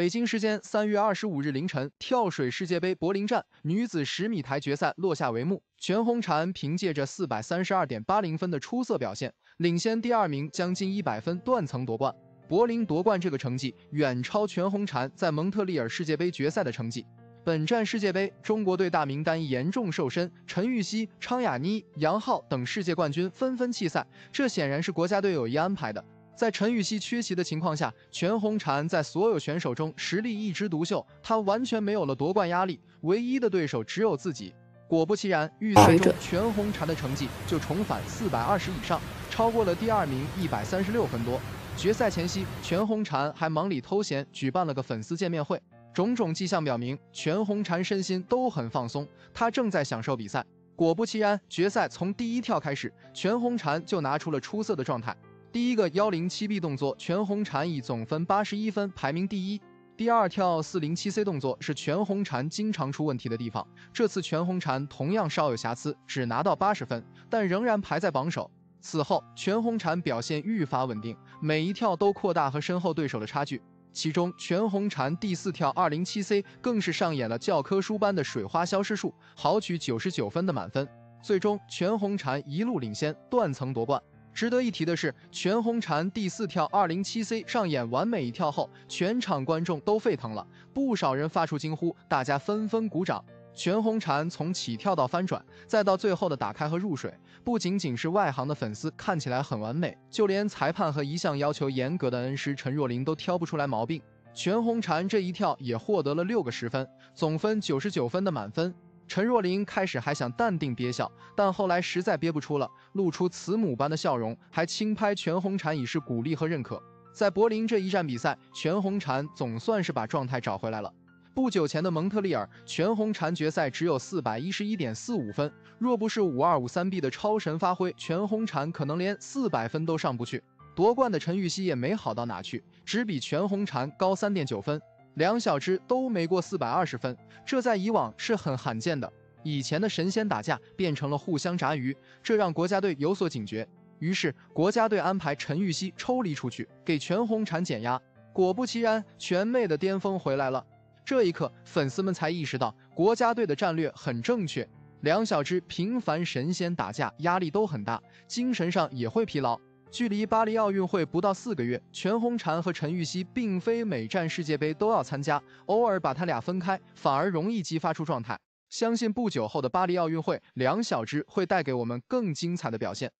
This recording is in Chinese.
北京时间三月二十五日凌晨，跳水世界杯柏林站女子十米台决赛落下帷幕。全红婵凭借着四百三十二点八零分的出色表现，领先第二名将近一百分，断层夺冠。柏林夺冠这个成绩远超全红婵在蒙特利尔世界杯决赛的成绩。本站世界杯，中国队大名单严重瘦身，陈芋汐、昌雅妮、杨昊等世界冠军纷纷弃赛，这显然是国家队有意安排的。在陈芋汐缺席的情况下，全红婵在所有选手中实力一枝独秀，她完全没有了夺冠压力，唯一的对手只有自己。果不其然，预赛中全红婵的成绩就重返四百二十以上，超过了第二名一百三十六分多。决赛前夕，全红婵还忙里偷闲举办了个粉丝见面会，种种迹象表明全红婵身心都很放松，她正在享受比赛。果不其然，决赛从第一跳开始，全红婵就拿出了出色的状态。第一个幺零七 B 动作，全红婵以总分八十一分排名第一。第二跳四零七 C 动作是全红婵经常出问题的地方，这次全红婵同样稍有瑕疵，只拿到八十分，但仍然排在榜首。此后，全红婵表现愈发稳定，每一跳都扩大和身后对手的差距。其中，全红婵第四跳二零七 C 更是上演了教科书般的水花消失术，豪取九十九分的满分。最终，全红婵一路领先，断层夺冠。值得一提的是，全红婵第四跳二零七 C 上演完美一跳后，全场观众都沸腾了，不少人发出惊呼，大家纷纷鼓掌。全红婵从起跳到翻转，再到最后的打开和入水，不仅仅是外行的粉丝看起来很完美，就连裁判和一向要求严格的恩师陈若琳都挑不出来毛病。全红婵这一跳也获得了六个十分，总分九十九分的满分。陈若琳开始还想淡定憋笑，但后来实在憋不出了，露出慈母般的笑容，还轻拍全红婵以示鼓励和认可。在柏林这一站比赛，全红婵总算是把状态找回来了。不久前的蒙特利尔，全红婵决赛只有四百一十一点四五分，若不是五二五三 B 的超神发挥，全红婵可能连四百分都上不去。夺冠的陈芋汐也没好到哪去，只比全红婵高三点九分。两小只都没过四百二十分，这在以往是很罕见的。以前的神仙打架变成了互相炸鱼，这让国家队有所警觉。于是国家队安排陈芋汐抽离出去，给全红婵减压。果不其然，全妹的巅峰回来了。这一刻，粉丝们才意识到国家队的战略很正确。两小只频繁神仙打架，压力都很大，精神上也会疲劳。距离巴黎奥运会不到四个月，全红婵和陈芋汐并非每站世界杯都要参加，偶尔把他俩分开，反而容易激发出状态。相信不久后的巴黎奥运会，两小只会带给我们更精彩的表现。